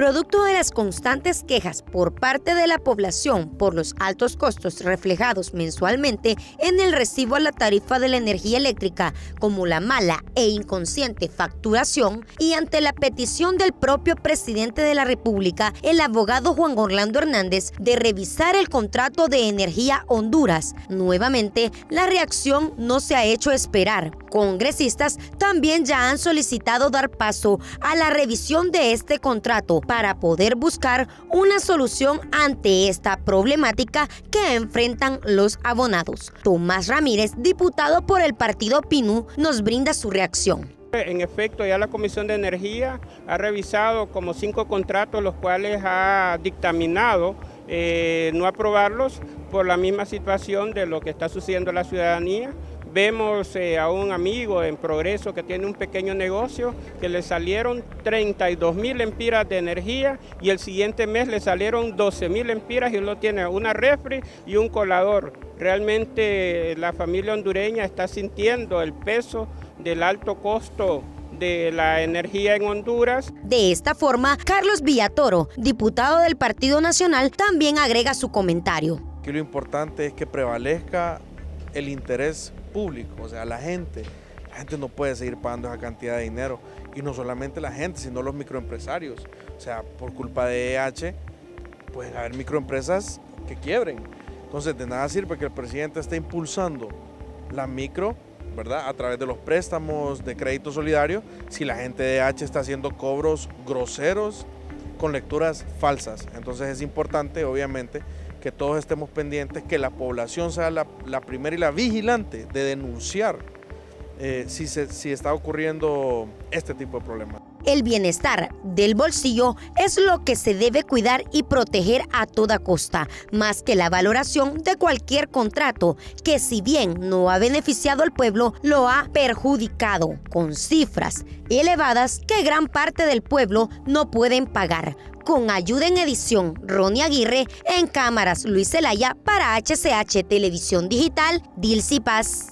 producto de las constantes quejas por parte de la población por los altos costos reflejados mensualmente en el recibo a la tarifa de la energía eléctrica, como la mala e inconsciente facturación, y ante la petición del propio presidente de la República, el abogado Juan Orlando Hernández, de revisar el contrato de energía Honduras. Nuevamente, la reacción no se ha hecho esperar. Congresistas también ya han solicitado dar paso a la revisión de este contrato para poder buscar una solución ante esta problemática que enfrentan los abonados. Tomás Ramírez, diputado por el partido PINU, nos brinda su reacción. En efecto, ya la Comisión de Energía ha revisado como cinco contratos, los cuales ha dictaminado eh, no aprobarlos por la misma situación de lo que está sucediendo en la ciudadanía. Vemos eh, a un amigo en progreso que tiene un pequeño negocio que le salieron 32 mil empiras de energía y el siguiente mes le salieron 12 mil empiras y él tiene una refri y un colador. Realmente la familia hondureña está sintiendo el peso del alto costo de la energía en Honduras. De esta forma, Carlos Villatoro, diputado del Partido Nacional, también agrega su comentario. Que lo importante es que prevalezca el interés público, o sea, la gente. La gente no puede seguir pagando esa cantidad de dinero. Y no solamente la gente, sino los microempresarios. O sea, por culpa de EH, pueden haber microempresas que quiebren. Entonces, de nada sirve que el presidente esté impulsando la micro, ¿verdad? A través de los préstamos de crédito solidario, si la gente de EH está haciendo cobros groseros con lecturas falsas. Entonces, es importante, obviamente, que todos estemos pendientes, que la población sea la, primera y la vigilante de denunciar eh, si, si está ocurriendo este tipo de problemas. El bienestar del bolsillo es lo que se debe cuidar y proteger a toda costa, más que la valoración de cualquier contrato que si bien no ha beneficiado al pueblo, lo ha perjudicado con cifras elevadas que gran parte del pueblo no pueden pagar. Con ayuda en edición, Ronnie Aguirre, en cámaras Luis Zelaya para HCH Televisión Digital, Dilcy Paz.